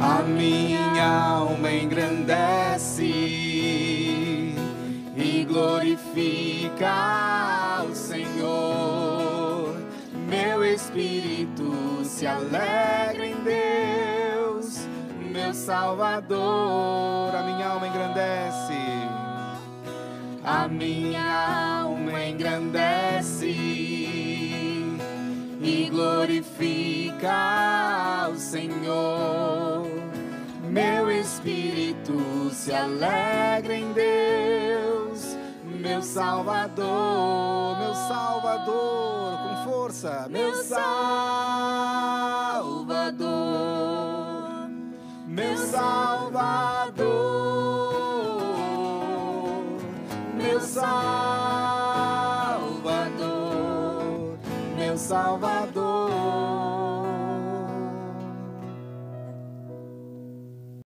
A minha alma engrandece e glorifica o Senhor. Meu espírito se alegra em Deus, meu Salvador. A minha alma engrandece. A minha alma engrandece e glorifica o Senhor. Meu espírito se alegra em Deus, meu Salvador, meu Salvador, com força, meu Salvador, meu Salvador, meu Salvador, meu Salvador.